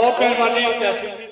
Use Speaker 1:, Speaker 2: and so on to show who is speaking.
Speaker 1: Boca el manete, así